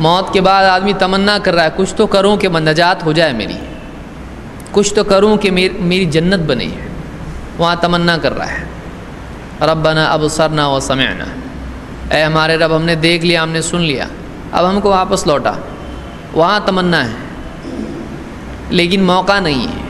मौत के बाद आदमी तमन्ना कर रहा है, कुछ तो करूँ कि नजात हो जाए मेरी। कुछ तो करूँ कि मेरी मेरी जन्नत बने। वहाँ तमन्ना कर रहा है। रबना अब सरना व समयना ए, हमारे रब, हमने देख लिया, हमने सुन लिया। अब हमको वापस लौटा। वहाँ तमन्ना है। लेकिन मौका नहीं है।